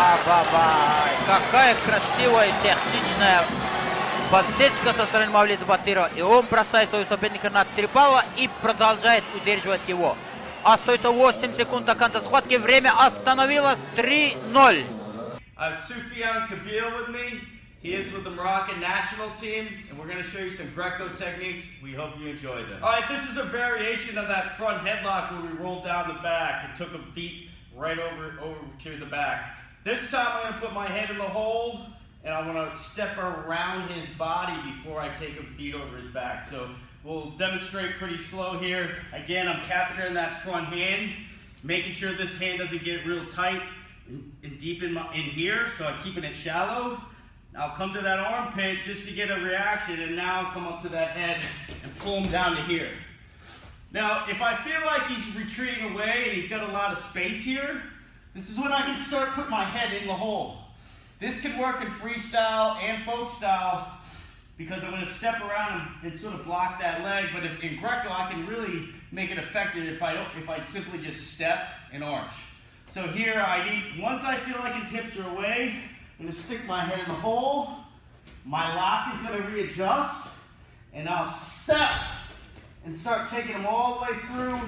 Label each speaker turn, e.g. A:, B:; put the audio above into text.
A: Ай, какая красивая техничная подсечка со стороны Мавлида Батырова. И он бросает своего соперника на три балла и продолжает удерживать его. Остается 8 секунд до конца схватки. Время остановилось 3-0.
B: I have Sufyan Kabil with me. He is with the Moroccan national team, and we're going to show you some Greco techniques. We hope you enjoy them. All right, this is a variation of that front headlock where we rolled down the back and took him feet right over, over to the back. This time I'm going to put my head in the hole, and I'm going to step around his body before I take him feet over his back. So we'll demonstrate pretty slow here. Again, I'm capturing that front hand, making sure this hand doesn't get real tight and, and deep in, my, in here, so I'm keeping it shallow. I'll come to that armpit just to get a reaction, and now I'll come up to that head and pull him down to here. Now, if I feel like he's retreating away and he's got a lot of space here, this is when I can start putting my head in the hole. This can work in freestyle and folk style because I'm going to step around and, sort of block that leg. But if in Greco, I can really make it effective if I don't, if I simply just step and arch. So here I need, once I feel like his hips are away, I'm going to stick my head in the hole. My lock is going to readjust, and I'll step and start taking them all the way through